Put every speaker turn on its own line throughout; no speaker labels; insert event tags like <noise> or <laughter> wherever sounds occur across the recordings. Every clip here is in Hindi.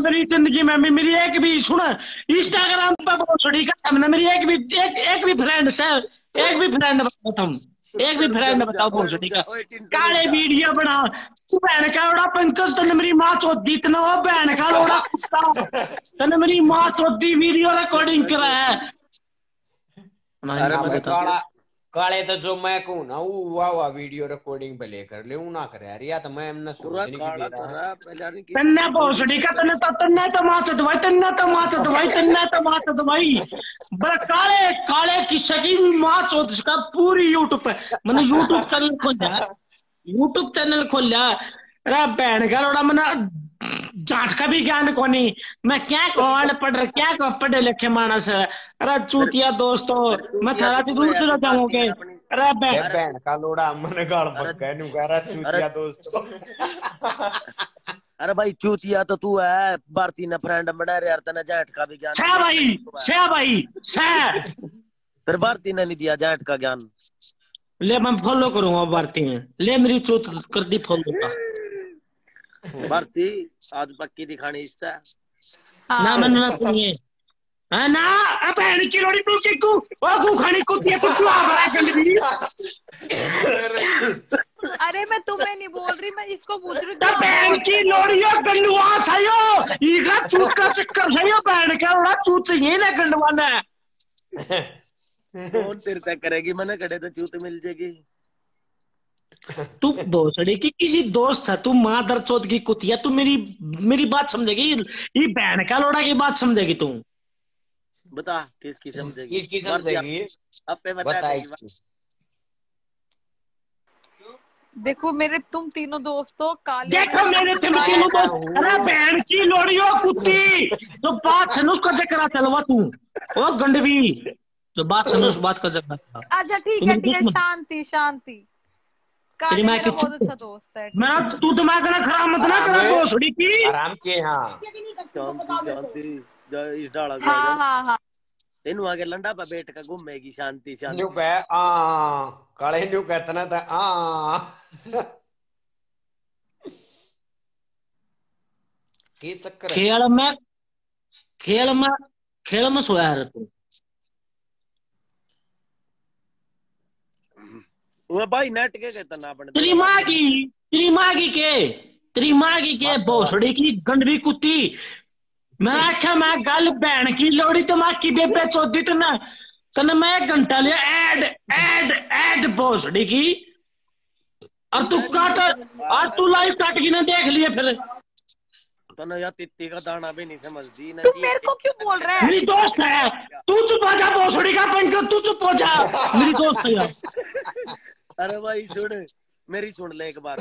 मेरी ज़िंदगी में भी मेरी एक भी सुन इंस्टाग्राम पे बहुत सड़ी का हमने मेरी एक भी एक एक भी फ्रेंड से एक भी फ्रेंड बताओ तुम। एक भी फ्रेंड बताओ बहुत सड़ी का काले वीडियो बना। बहन का लोड़ा पंकज तने मेरी माँ चौधी तना वो बहन का लोड़ा कुत्ता। तने मेरी माँ चौधी वीडियो रिकॉर्डिंग करा है।
काला तो जो मैं कहूँ ना वो वाह वाह वीडियो रिकॉर्डिंग पे लेकर ले ना करे यार या तो मैं हमने
करा पहले नहीं की
तन्ने भोसड़ी का तन्ने तो तन्ने तो माच दवाई तन्ने तो माच दवाई तन्ने तो माच दवाई बड़ा काले काले की सगी माच हो जिसका पूरी यूट्यूब पे मैंने यूट्यूब चैनल खोला यूट्यूब चैनल खोला अरे बहन का लोड़ा मैंने जाँच का भी ज्ञान को नहीं मैं क्या कौन पढ़ रहा क्या को पढ़े लिखे मानस? अरे चूतिया दोस्तों मैं थारा से दूर चला जाऊँगे। अरे बहन
बहन का लोड़ा मन गाड़ पक्का नु कह रहा चूतिया दोस्तों।
अरे भाई चूतिया तो तू है भारती ने फ्रेंड बना रहे यार तने जाट का भी ज्ञान
छह भाई छह भाई छह।
फिर भारती ने नहीं दिया जाट का ज्ञान।
ले मैं फॉलो करूँगा भारती में ले मेरी चूत कर दी फॉलो का।
भारती आज पक्की दिखानी इससे
ना मैंने ना सुनिए। है ना अब बहन की लोड़ी तू चिक्कू ओ गु खानी कुत्ती है, तू क्यों आ रहा है गंदगी
अरे मैं तुम्हें नहीं बोल रही मैं इसको पूछ रही
तो बहन की लोड़ी हो गंडवा सयो। ईगा चूत का चक्कर सयो बहन का लोड़ा चूत ये ना गंडवाना है
कौन तेरे तक करेगी? मैंने कड़े तो चूत मिल जाएगी।
तू भोसड़ी की किसी दोस्त है तू माँ दर चौथ की कुतिया तू मेरी मेरी बात समझेगी? ये बहन का लोड़ा की बात समझेगी तू?
बता किसकी समझेगी?
किसकी समझेगी?
अब पे बता देगी।
देखो मेरे तुम तीनों दोस्तों काले
देखो मेरे तुम तीनों दोस्त अरे बहन की लोड़ी हो कुत्ती! तो बात सुन उसका चक्कर चलवा तू। ओ गंडवी! तो बात सुन उस बात का चक्कर।
अच्छा ठीक है ठीक है शांति शांति।
तेरी माँ की
बहुत अच्छा दोस्त है
मेरा तू दिमाग ना खराब मत ना करा भोसड़ी की।
आराम के हाँ।
शांति शांति इस डाला
हाँ हाँ हाँ।
इन आगे लंडा पे बैठ कर घूमेगी शांति शांति।
न्यू कह आ काले न्यू कहता ना था आ। <laughs> की चक्कर
खेल में खेल में खेल में सोया है तू।
वो भाई नेट के कहता ना बने
तेरी माँ की तेरी माँ की भोसड़ी की गंडवी कुत्ती मैं आख्या मैं गल बहन की लोड़ी तो माँ की बेबे चौधी तो ना तने मैं एक घंटा लिया ऐड ऐड ऐड भोसड़ी की और तू काट और तू लाइव काट की ना देख लिए फिर
तो ना यार तित्ती का दाना भी नहीं समझती ना
तुम मेरे को क्यों बोल रहा है
मेरी दोस्त है तू चुप हो जा भोसड़ी का पंकज तू चुप हो जा मेरी दोस्त है यार
अरे भाई सुन मेरी सुन ले एक बार।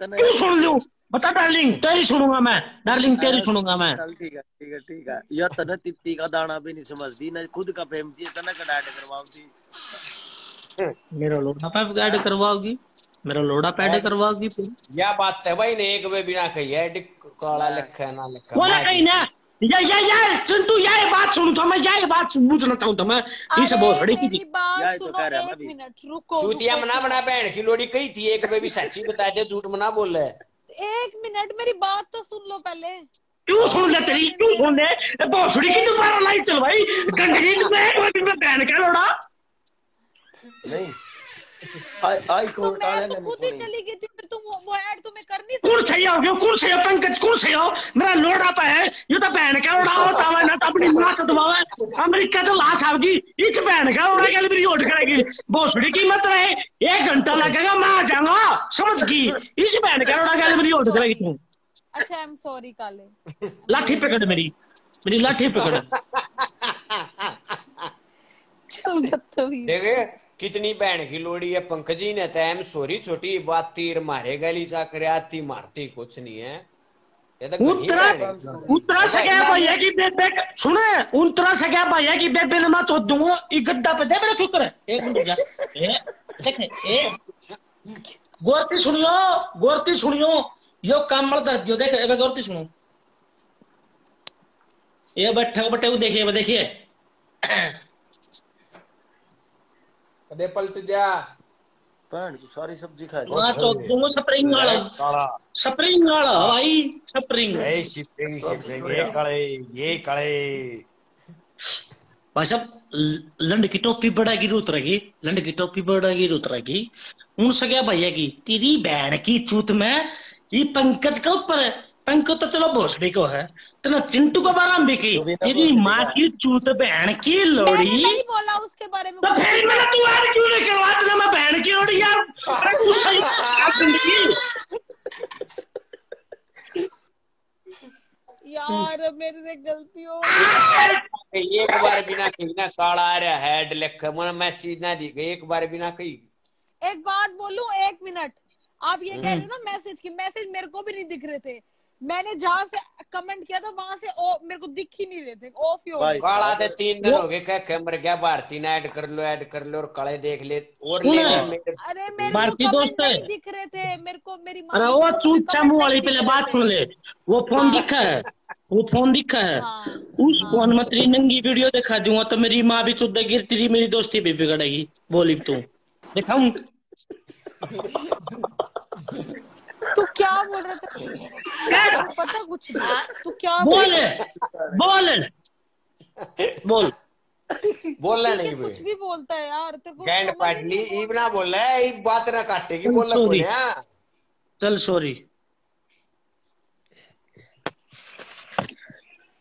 तू सुन लू? बता डार्लिंग तेरी सुनूँगा मैं। डार्लिंग तेरी सुनूँगा मैं।
चल ठीक है ठीक है ठीक है। यार तने तित्ती का दाना भी नहीं समझती ना खुद का फेम चाहिए तना का डाट करवाओगी।
मेरा लोड़ा पैप गाइड करवाओगी मेरा लोड़ा पैड करवाओगी। फिर
यह बात है भाई ने एक वे बिना कही है डिक काला लिखा है ना लिखा
ना कहीं ना। या या या चिंटू ये बात सुन तो मैं ये बात पूछना चाहूँ तो मैं। इनसे बहुत बड़ी की
बात
यही तो कह रहा है
एक
अभी।
मिनट रुको
चूतिया मना बना बहन की लोड़ी कही थी एक वे भी सच्ची बता दे झूठ मना बोल रहा
एक मिनट मेरी बात तो सुन लो पहले।
क्यों सुन ले तेरी? क्यों सुन ले ए, भोसड़ी की दोबारा लाइट चल भाई। गंदगी में बहन का लोड़ा।
नहीं। आई आई
तो मैं तो खुद ही चली गई थी फिर तुम वो- वो ऐड तुम्हें कर नहीं
कौन सही हो? गया कौन सही हो? पंकज कौन सही हो? मेरा लोड़ा पे है। ये तो बहन का लोड़ा है? ना तो अपनी माँ को दबावे अमेरिका तो लाश आओगी इस बहन का लोड़ा के मेरी ओट करेगी भोसड़ी की मत रहे। एक घंटा लगेगा मैं आ जाऊँगा। समझ की इस बहन का लोड़ा के मेरी ओट करेगी तू?
अच्छा आई एम सॉरी काले।
लाठी पकड़ मेरी। मेरी लाठी पकड़। <laughs>
चल बदतमीज
देखे कितनी बहन की लोड़ी है? पंकजी ने तैम सोरी छोटी बात तीर मारे गली सा करे आती मारती कुछ नहीं है। तो घनी
उतरा उतरा से भैया की बेबे सुने उतरा से भैया की बेबे ने मैं तो दूँगा ये गद्दा पे दे मेरे क्यों करे एक मिनट जा। ए देख ए। गोरती सुनियो गोरती सुनियो। यो काम दियो देख ए गोरती सुनो। ये बैठे बैठे देखिए देखिए।
कदे पलट जा।
पान की सारी सब्ज़ी खा ली
मैं तो दूँगा स्प्रिंग वाला
काला।
स्प्रिंग वाला भाई स्प्रिंग
ए शिपिंग शिपिंग ये कळे ये कळे
भाई साहब लंड की टोपी बड़ा की रूत रही। लंड की टोपी बड़ा की रूत रही। उन सगया भैया की तेरी बहन की चूत में ये पंकज का ऊपर पंकज तो चलो भोसड़ी को है। तना चिंटू को बाराम भी की तेरी माँ की चूत बहन की
मैंने
लोड़ी
नहीं बोला उसके बारे में
तो फिर मैंने तू यार क्यों नहीं करवा तना मैं बहन की लोड़ी यार। अरे तू सही यार ज़िंदगी।
यार मेरे से गलती हो
एक बार बिना कही ना काला आ रहा हेड लिख मन मैसेज ना दी गई एक बार बिना कही।
एक बात बोलूँ एक मिनट। आप ये कह रहे हो ना मैसेज की मैसेज मेरे को भी नहीं दिख रहे थे। मैंने जहाँ से कमेंट किया था वहाँ से ओ, मेरे को दिख ही नहीं रहे थे। ऑफ़ ही हो गए।
काला तो तीन दिन हो गए कह के मर गया भारती ने ऐड कर लो ऐड कर लो और काले देख ले। और ले ले
अरे मेरे
भारती दोस्त है।
दिख रहे थे मेरे को मेरी
अरे वो
को
तू चमू वाली पहले बात सुन ले। वो फ़ोन दिखा है। वो फ़ोन दिखा है।
हाँ।
उस फ़ोन में तेरी नंगी वीडियो दिखा दूँगा तो मेरी माँ भी चुद गिर तेरी मेरी दोस्ती भी बिगड़ेगी। बोली तू। दिखाऊँ? <laughs>
तू क्या बोल रहा था? पता कुछ नहीं तू क्या
बोल बोल। बोल।
बोलना
है,
नहीं
कुछ भी बोलता है यार तेरे को
गैंड
समझ
पाट
ही
ली
नहीं
ईब ना बोल रहा है ईब बात ना काटेगी बोल
Sorry.
बोले हाँ?
चल सॉरी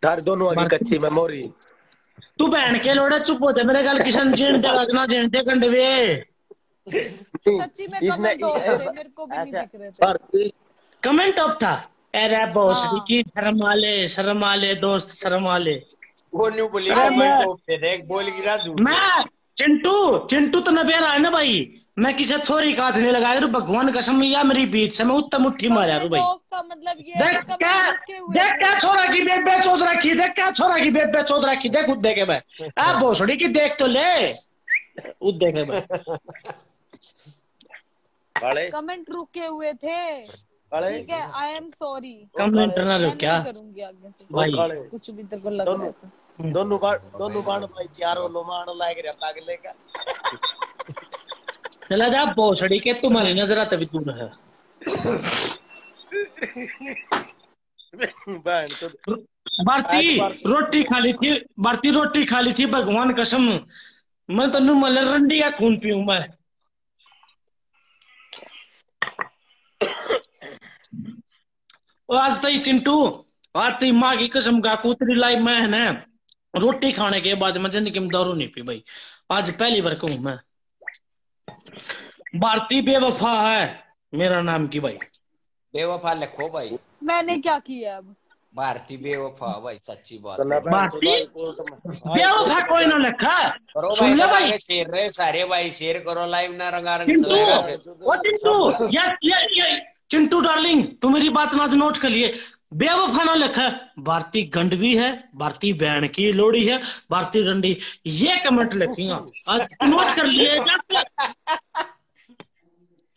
तार दोनों आगे कच्ची मेमोरी
तू बहन के लोड़े चुप होते मेरे गल किशन रखना जीण दे कंडवे
सच्ची में कमेंट ऑफ़ थे मेरे को भी नहीं दिख रहे थे।
कमेंट ऑफ़ था। अरे बॉस। की शर्म वाले शर्म वाले दोस्त शर्म वाले।
वो न्यू बोली कमेंट
मैं-
ऑफ़ पे देख बोल गिरा झूठ।
मैं चिंटू चिंटू तो नबेरा है ना भाई। मैं किसी छोरी का हाथ नहीं लगाया रू भगवान कसम या मेरी बीच से मैं उत्तम उठी मारा रू भाई।
का मतलब ये
देख क्या देख क्या छोरा की बेबे चोद रखी देख क्या छोरा की बेबे चोद रखी देख उद देखे मैं। आ <laughs> भोसड़ी की देख तो ले। उद देखे मैं। <laughs>
कमेंट रुके हुए थे। ठीक है आई एम सॉरी
कमेंट ना लो क्या?
करूँगी आगे से।
भाई।
कुछ भी तेरे को लग रहा था।
दोनों बाण दोनों बाण भाई चार लो मान लाग रहा लाग लेगा
चला जा भोसड़ी के तुम्हारी नज़र तभी दूर है।
बहन तो
भारती रोटी खा ली थी भारती रोटी खा ली थी भगवान कसम। मैं तो मल रंडी का खून पीऊं मैं। आज तो चिंटू आज तो माँ की कसम का कुतरी लाइफ में है ना रोटी खाने के बाद मैं ज़िंदगी में दारू नहीं पी भाई। आज पहली बार कहूँ मैं। भारती बेवफा है मेरा नाम की भाई।
बेवफा लिखो भाई।
मैंने क्या किया अब?
भारती बेवफा भाई सच्ची बात। है।
तो
भारती?
में
बेवफा कोई ना लिखा। सुन ले
भाई। शेर रहे सारे भाई शेर करो लाइव ना रंगारंग
चिंटू
चलेगा
ओ चिंटू ये ये ये चिंटू डार्लिंग तू मेरी बात ना नोट कर लिए। बेवफा ना लिखा। भारती गंडवी है भारती बहन की लोड़ी है भारती रंडी ये कमेंट लिखूँगा आज नोट कर लिए?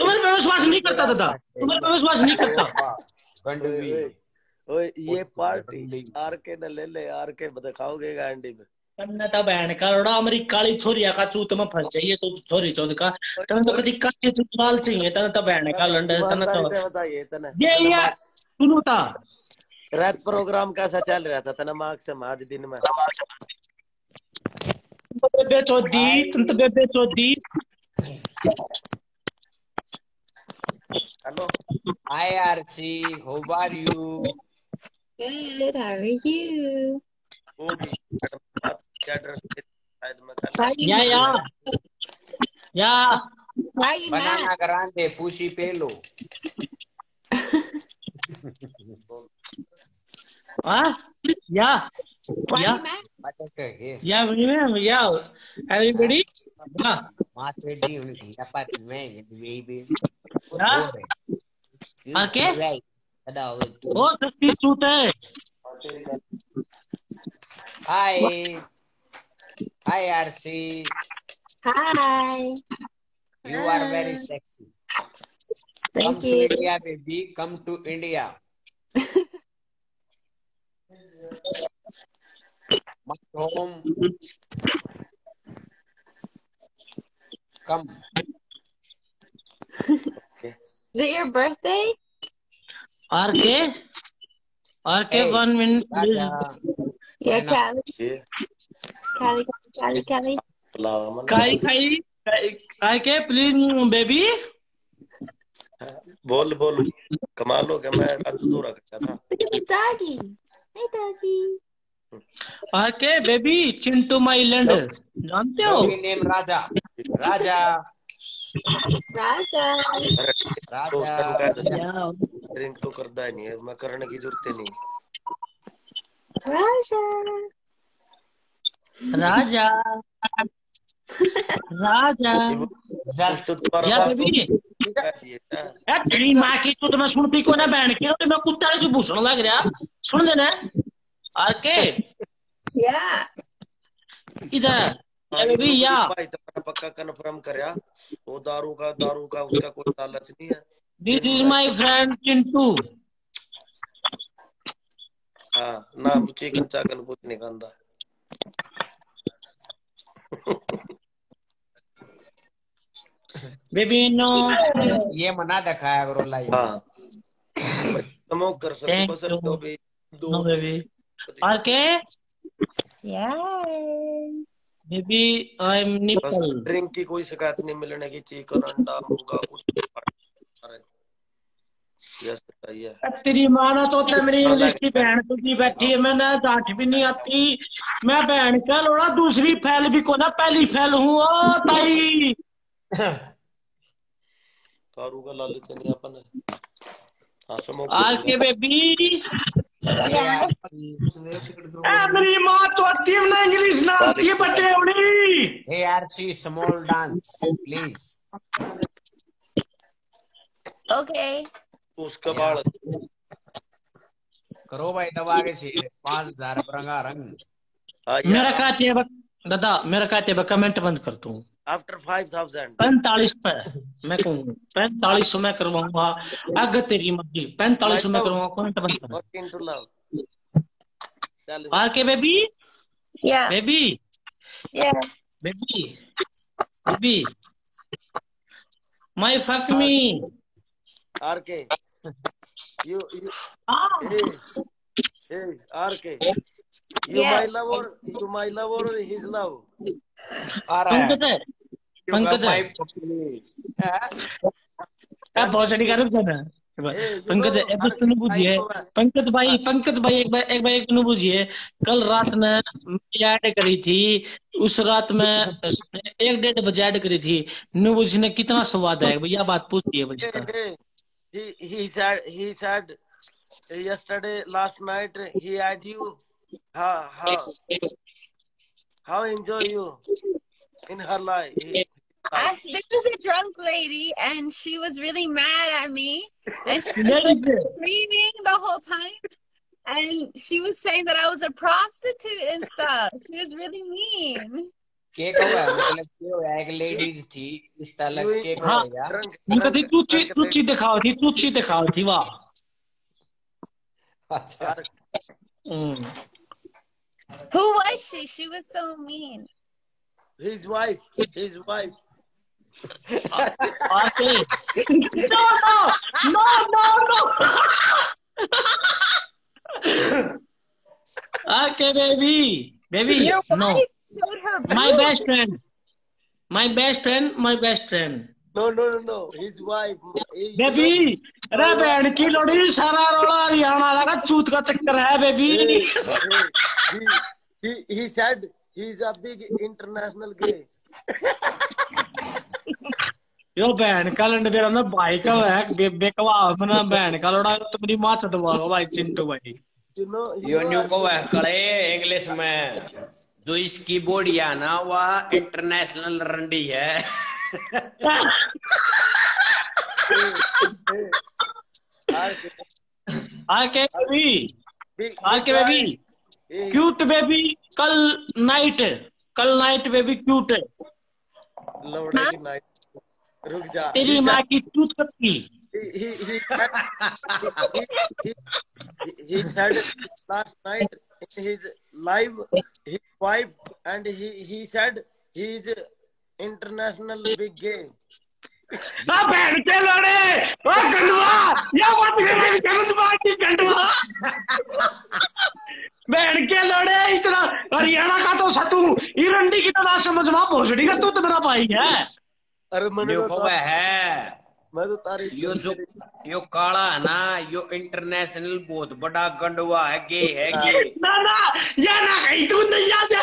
तुम्हारे पे विश्वास नहीं करता दादा। तुम्हारे पे विश्वास नहीं करता।
गंडवी।
ओए ये पार्टी आर के न ले ले आर के दिखाओगे गांडी में।
तन्ने तो बहन का लोड़ा हमारी काली छोरिया का चूत में फंस जाइए तो छोरी चौथ का। तने तो कभी कच्चे चुचाल चाहिए तने तो बहन का लंडे तने तो
बताइए
ये ये सुनो था
रात प्रोग्राम कैसा चल रहा था तना मार्क्स से आज दिन में?
बेबे चौधी तुम तो बेबे चौधी
hello.
Hi RC how are you
Good, how are you?
क्या ड्रेस शायद मैं कल
Why you
या या। या।
बनाना? ग्रांडे पूछी पे लो
हाँ या या। या मैम या। एवरीबॉडी या।
माथे डी उनकी लपात में बेबी
या?
अदा
ओ सस्ती सूट है।
Hi Hi, Arsi.
Hi.
You Hi. are very sexy.
Thank
Come
you.
to India, baby. Come to India. My home. Come. Okay.
Is it your birthday?
RK? RK,
hey, one
minute.
Yeah,
Cali. मन
काई खाई के प्लीज़ बेबी।
बोल बोल। कमाल हो गया मैं राजू दो रखा था।
Look at the doggy. Hey,
के बेबी चिंटू माई लैंड। जानते हो?
name राजा। राजा.
तो
राजा।
या,
ड्रिंक तो करता ही नहीं है मैं करने की ज़रूरत नहीं।
Raja.
राजा। राजा।
तो है
तेरी माँ की तो मैं सुनती को ना बहन के? तो मैं कुत्ता जो भूषण लग रहा। सुन देना आर के
Yeah.
इधर। या या।
भाई तुम्हारा पक्का कन्फर्म करया वो दारू का दारू का उसका कोई लालच नहीं है।
This is my friend Chintu.
हाँ ना चिकन चाकन कुछ नहीं खांदा
बेबी
ये मना दिखाया करो लाइव
हाँ। तुम कर सकते हो
सर.
दो भी दो
बेबी और के
yes
baby I
am
nipple
drink की कोई शिकायत नहीं मिलने की चिकन अंडा मुर्गा कुछ यस बताइए।
तेरी माँ ना तो मेरी इंग्लिश की बहन तो बैठी है मैंने जाट भी नहीं आती। मैं बहन का लोड़ा दूसरी फैल भी को ना पहली फैल हूँ ओ ताई।
दारू का लालच नहीं अपन हाँ
के बेबी। मेरी माँ तो आती है ना इंग्लिश ना आती है बटे उड़ी।
हे आरसी स्मॉल डांस प्लीज़
Okay.
उसका बाल
करो भाई दबा के सिर पाँच हज़ार रंगा रंग।
हाँ
मेरा कहते है दादा मेरा कहते है कमेंट बंद कर दूँ
आफ्टर फाइव थाउज़ेंड
पैंतालीस पे। मैं कहूँ पैंतालीस सौ मैं करवाऊँगा। अगर तेरी मर्ज़ी। पैंतालीस सौ मैं करवाऊँगा कमेंट बंद कर।
और इनटू लव चल।
आर के baby?
Yeah.
Baby?
Yeah.
Baby? Baby? My fuck
me are you you
Ah,
hey hey आर के यू
Yeah.
माय लव और यू माय लव और हिज लव
आ रहा है.
पंकज है. पंकज है अब बहुत सारी कर देना पंकज एक बार सुनो बुझिए पंकज भाई पंकज भाई एक बार एक बार एक सुनो बुझिए कल रात में ऐड करी थी। उस रात में एक डेढ़ बजे ऐड करी थी। नु बुझने कितना स्वाद है। भैया बात पूछिए
hey he he said he said yesterday last night he had you how how how enjoy you in her life he,
I, there was a drunk lady, and she was really mad at me, and she was screaming the whole time. And she was saying that I was a prostitute and stuff. She was really mean.
के को मतलब क्यों है एक लेडीज़ थी इस तरह
you
के
हाँ। उनका थी तुच्छी तुच्छी दिखाओ थी तुच्छी दिखाओ थी वाह।
अच्छा।
हम्म।
Who was she? She was so mean.
his wife his wife.
आके no no no no no आके baby baby
Your
no
wife? Her
my best friend my best friend my best friend
no no no no his wife he-
baby अरे बहन की लोड़ी सारा रोड़ा हरियाणा लगा चूत का चक्कर है
baby he, he, he said he's a big international gay.
यो बहन का लंड मेरा ना भाई का है बे- बेकवा मना बहन का लोड़ा तो मेरी माँ चटवाओ भाई चिंटू भाई
You know, you
yo new को है कड़े इंग्लिश में जो इसकी बॉडी है ना वह इंटरनेशनल रंडी है।
आके
बेबी आके बेबी क्यूट बेबी कल नाइट कल नाइट बेबी क्यूट
लौड़े की नाइट रुक जा।
तेरी माँ की टूट सकती
he, he, he, he, he, he, he said last night in his live his wife and he, he said he is international big gay
आ के लड़े! ओ गंडवा! ये बात कर रही समझ गंडवा! बहन के लड़े इतना हरियाणा का तो सतू इरंडी की तरह समझ मा भोसड़ी का तू तो मेरा भाई है।
अरे मैंने तो
है।
मैं तो तारीफ़
यो जो यो काला है ना यो इंटरनेशनल बहुत बड़ा गंडवा है गे है गे।
ना ना या ना कहीं तू नहीं है या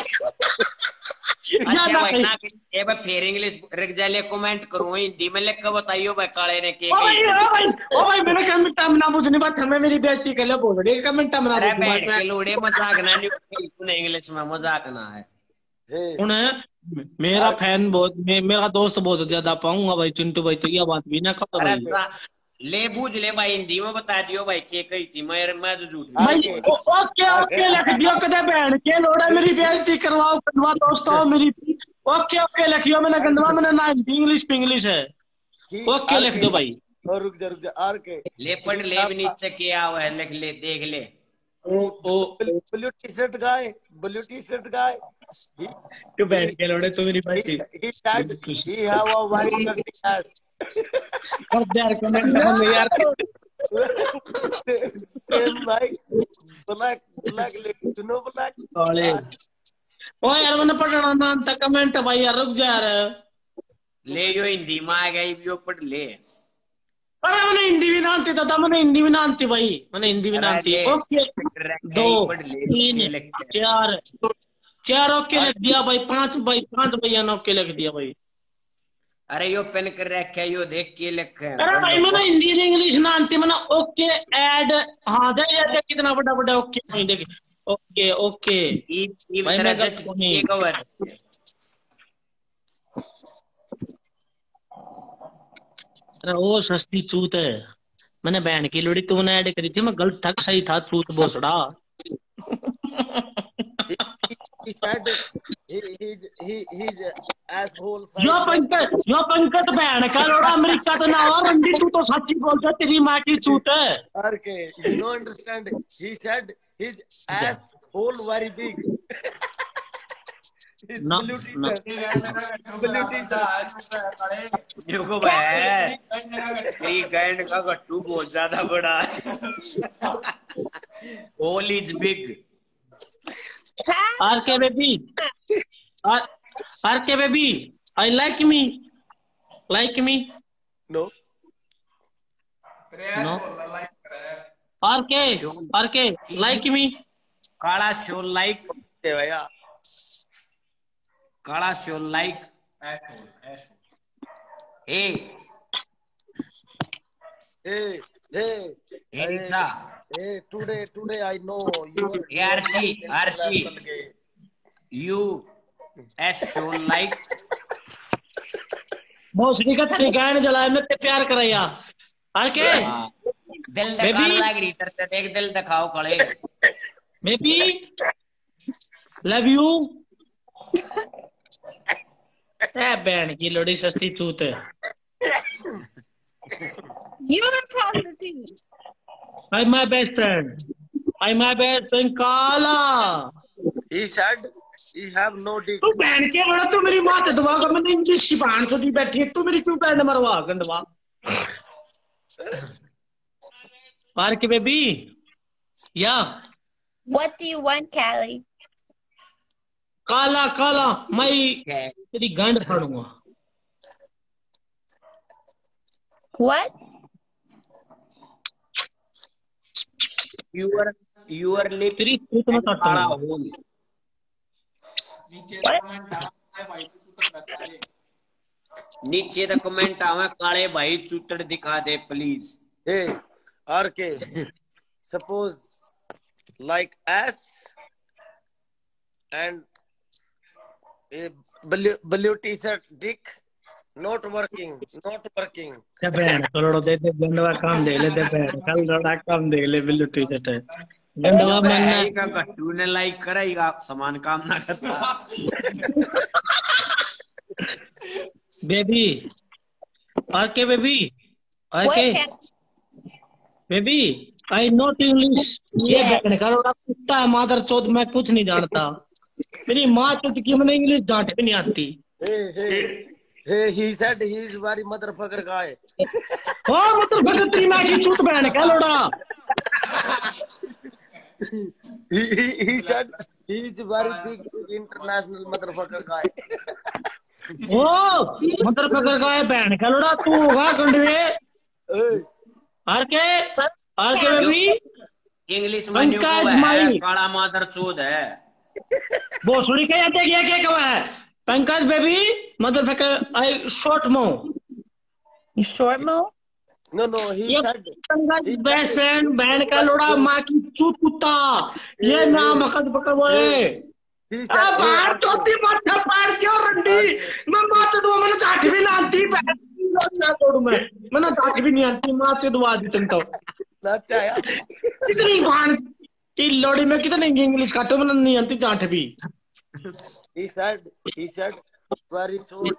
अच्छा
ना
भाई ना ए भाई फिर इंग्लिश रख जाले कमेंट करो हिंदी में लिख के बताइयो भाई काले ने के
ओ भाई ओ भाई ओ भाई मैंने कमेंट में ना पूछनी बात हमें मेरी बेइज्जती कर ले बोल रही कमेंट में ना
अरे बैठ
बात
के लोड़े मज़ाक ना नहीं इंग्लिश में मज़ाक ना है।
उन्हें मेरा फ़ैन बहुत मे, मेरा दोस्त बहुत ज़्यादा पाऊँगा भाई चिंटू भाई तो ये बात भी ना करो भाई
ले बूझ ले भाई हिंदी में बता दियो भाई के कही थी? मैं मैं तो झूठ
भाई ओके ओके लिख दियो कदे बहन के लोड़ा मेरी बेइज्जती करवाओ गंदवा दोस्तों मेरी ओके ओके लिखियो मैंने गंदवा? मैंने ना हिंदी इंग्लिश इंग्लिश है। ओके लिख दो भाई?
और रुक जा रुक जा आर के।
ले पढ़ ले भी नीचे क्या हुआ है लिख ले देख ले।
ओ ओ
blue T shirt guy blue T shirt guy
तू बहन के लोड़े तू मेरी भाई
he said he have a white dirty ass
और यार कमेंट में यार।
Same like black black you know black?
साले। ओ यार मैंने पढ़ना ना तक कमेंट भाई यार रुक जा यार।
ले जो हिंदी में आ गई यो पढ़ ले।
अरे मैंने हिंदी भी ना आती दादा मैंने हिंदी भी ना आती भाई। मैंने हिंदी भी ना आती। ओके। दो तीन। चार। चार ओके लिख दिया भाई पाँच भाई पाँच भैया ने ओके लिख दिया भाई।
अरे यो पेन कर रखे यो देख के लिख।
अरे भाई मैंने हिंदी से इंग्लिश ना आती मैंने ओके ऐड हाँ दे ये देख कितना बड़ा बड़ा ओके भाई देख।
Okay okay.
भाई, मैं सुनी?
के कवर
अरे वो सस्ती चूत है। मैंने बहन की लोड़ी तूने ऐड करी थी मैं गलत था सही था चूत बोसड़ा
he said he he he he's asshole
यो पंकज यो पंकज बहन का लोड़ा अमेरिका तो ना हो रंडी तू तो सच्ची बोलता तेरी माँ की चूत है
RK, you don't understand. He said his ass hole very big.
No, no.
t-shirt. Blue t-shirt.
देखो भाई फ्री का गट्टू बहुत ज़्यादा बड़ा hole is big
R K baby R K baby I like me like me
No.
No R K R K like me
काला शो लाइक
भैया.
काला show like a
Hey, hey,
हिंसा
hey. Today, today I know you.
Arshi, Arshi. U S show like
भोसड़ी का तरीका है जलाए में ते प्यार करैया आर के
दिल दिखाने लग रही तरते देख दिल दिखाओ खड़े
बेबी? लव यू ए बहन की लोड़ी सस्ती चूत है
You're a prostitute.
I my best friend I my best friend काला
He said he have no dick.
तू बहन के बड़ा तू मेरी माँ दबा कर मैंने इनकी शिपान से दी बैठी है तू मेरी क्यों बैंड मरवा गंदवा आर के बेबी या
What do you want, Callie?
काला काला मैं तेरी गंड फाड़ूंगा
What?
यूर यूर लिप
तेरी चूत में
काला
काटूँगा
होल नीचे तो कमेंट आवे काले भाई चूतड़ दिखा दे please
Hey, RK. Suppose like ass and a blue, blue t-shirt dick not working, not working.
क्या बहन करोड़ों दे दे गंडवा काम दे ले दे बहन कल रोड़ा काम दे ले बिल्लू टी है गंडवा मैंने
का गट्टू ने लाइक करेगा समान काम ना करता
बेबी के बेबी के बेबी आई नॉट इंग्लिश ये बहन करोड़ा कुत्ता है मादर चौथ मैं कुछ नहीं जानता मेरी माँ चौथ की मैंने इंग्लिश डांट भी नहीं आती
Hey, he said he is very motherfucker guy.
ओ मतलब फिर तेरी माँ की चूत बहन का लोड़ा
He, he, he said he is very big, big international motherfucker guy.
ओ मतलब पकड़ का है बहन का लोड़ा तू होगा गंडवे R K R K baby
English में न्यू है। काला मादर चोद है
वो सुनी के जाते क्या क्या कहा है पंकज बेबी मतलब पकड़ आई शॉर्ट मो
You short mo?
no, no, he
ये पंकज बेस्ट फ्रेंड बहन का लोड़ा माँ की चूत कुत्ता ये नाम अकद पकड़ बोले आ बाहर चौथी माथा पार क्यों रंडी मैं माँ तो दो मैंने चाट भी ना आती बहन की लोग ना तोड़ू मैं मैंने चाट भी नहीं आती माँ से दुआ दी तुम तो कितनी बहन की लोड़ी में कितने इंग्लिश काटो मैंने नहीं आती चाट भी
He said, he said, very soon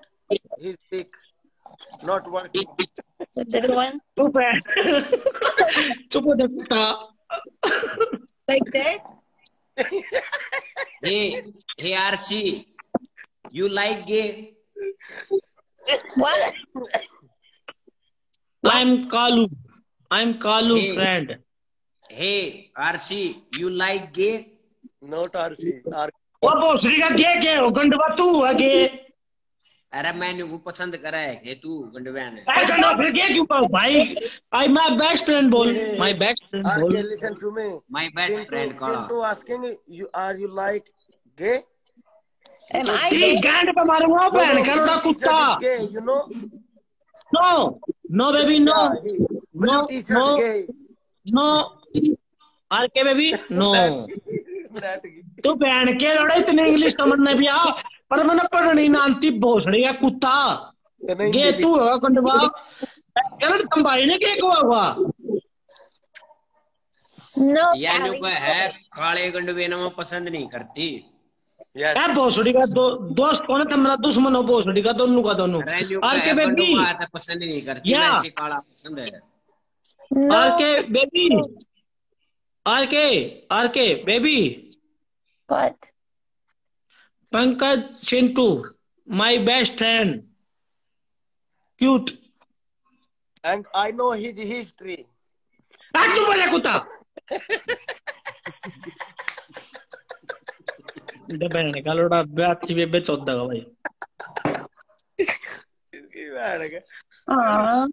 he's sick, not working.
other one? <laughs>
Super. Super
Like that?
hey, hey, RC, you like gay?
What?
I'm Kalu. I'm Kalu
hey.
friend.
Hey, RC, you like gay?
Not RC.
ओ भोसड़ी का के के गंड बातू है के?
अरे मैंने वो पसंद करा है के तू गंडवान है।
अरे ना फिर के क्यों पाऊ? भाई आई माय बेस्ट फ्रेंड बोल माय बेस्ट फ्रेंड बोल।
R listen to me
my
best
friend call
to asking you are you like gay
am I
गंड पे मारूँगा बहन
करोड़ा
कुत्ता।
Gay you no no
no
baby
no no no R K baby
no
तू बहन के लोड़ा इतने इंग्लिश समझने भी आ पर मैंने पढ़नी ना आंती भोसड़ी का कुत्ता।
नहीं
गे तू होगा गंडवा गलत कंबाई ने के को होगा
No,
यानी. को है काले गंडवे में पसंद नहीं करती।
है भोसड़ी का दो, दोस्त कौन है? तुम्हारा दुश्मन हो भोसड़ी का दोनों का दोनों। आर
के
बेबी।
तो पसंद नहीं करती
Yeah.
काला पसंद है।
R
K baby. R K R K baby.
What?
Pankaj Chintu my best friend cute
and I know his history.
तू बोले कुत्ता। दे बहन का लोड़ा बात बेबे चौदह का भाई।
का
Aw.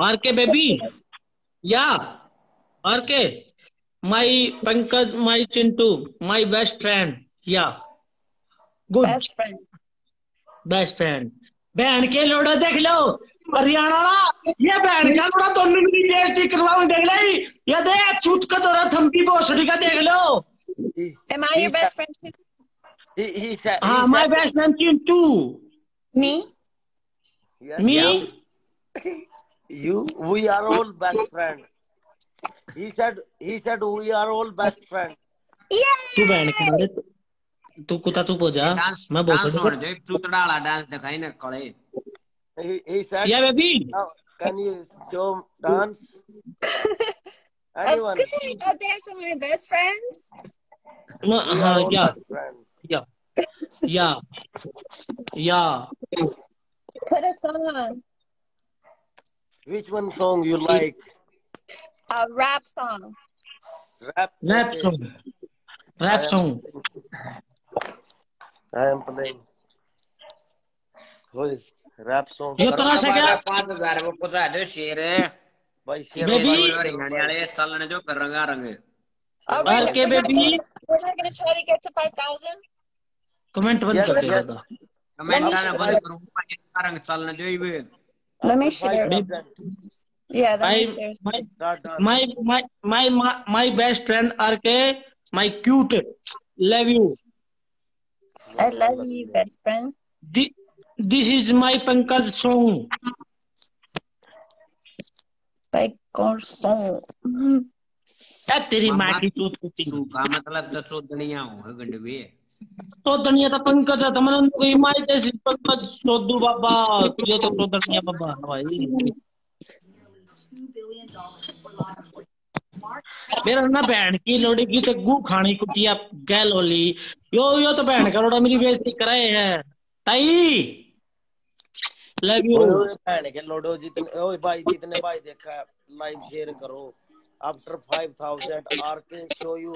R K baby? या R K? My Pankaj my Chintu my best friend या good
Best friend.
Best friend बहन के लोड़ा देख लो। हरियाणा वाला ये बहन का लोड़ा दोनों की बेइज्जती करवाऊं देख ले ये दे चूत का दौरा थम्पी भोसड़ी का देख लो।
Am I your
He's
best friend
he, he said
हाँ
he
my
said,
best friend Chintu
Me?
yes,
me <laughs>
you we are all best friend. he said he said we are all best friend
Yeah.
तू बहन के लोड़े तू कुत्ता चुप हो जा
डांस
मैं
डांस
बोलता
और जो चूतड़ा वाला डांस दिखाई ना काले
he, he said
या baby
now can you show dance <laughs>
Of
anyone
course. Oh, there's some of my best friends.
we are
हाँ
all
या
best friend
या या या
Put a song on.
which one song you like
A rap song.
rap
rap
okay.
Song rap song
I am playing who is rap song
ये तरह से क्या
पाँच हज़ार वो पता दो शेर है
by शेर
Baby.
हरियाणा वाले चलने जो कर रंगा रंग
Oh,
आर
we're,
के
we're, not
baby
gonna, we're not gonna try to get to 5,000.
Comment बंद
Yes,
कर दे
yes.
दादा
मैं
Let me
गाना
share.
बंद करूँगा रंग चलने जो ही
Let me
After five
share. Yeah, let
I
me share.
my my my my my, my best friend RK my cute love you
I love you, best friend.
Thi- this is my Pankaj song
By Gorson.
क्या तेरी माँ की चूत कुत्ती
का मतलब तो चोदनिया हो गंडवे
तो दुनिया तो पंकज है तमन कोई माई जैसी पंकज सोदू बाबा तुझे तो तो दुनिया बाबा भाई मेरा ना बहन की लोड़ी की तो गू खानी कुटिया गैल होली। यो यो तो बहन का लोड़ा मेरी बेइज्जती कराए है। ताई! लव यू
ओए ओए बहन के लोडो जितने ओए भाई जितने भाई देखा लाइक शेयर करो। After 5000 R K show you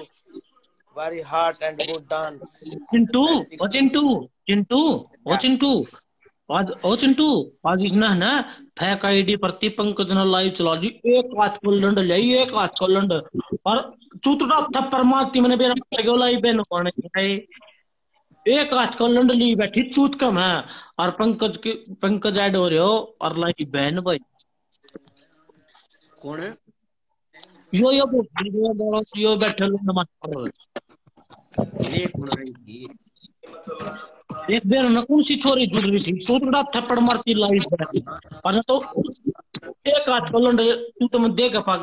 very heart and good dance
Chintu ओ चिंटू चिंटू ओ चिंटू। आज ओ चिंटू आज इतना है ना फेक आईडी प्रति पंकज ने लाइव चला दी एक हाथ को लंड ले एक हाथ को लंड। और चूतड़ा मारती मैंने बेरा बेन कोने है एक हाथ को लंड ली बैठी चूत कम है। और पंकज के पंकज ऐड हो रहे हो और लाइव बैन भाई।
कौन है?
यो यो यो यो बैठे
ये कौन है? ये?
एक बेर न कौन छोरी जुड़ रही थी चूतड़ा थप्पड़ मारती लाई और तो एक हाथ को तू तो मैं देख पागल